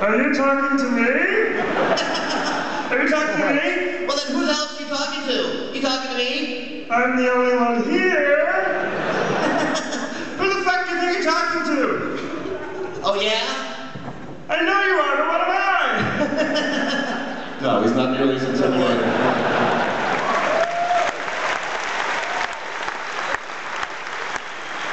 Are you talking to me? Are you talking to me? Well, then who the hell are you talking to? You talking to me? I'm the only one here. Who the fuck do you think you're talking to? Oh, yeah? I know you are, but what am I? No, he's not nearly as intimidating.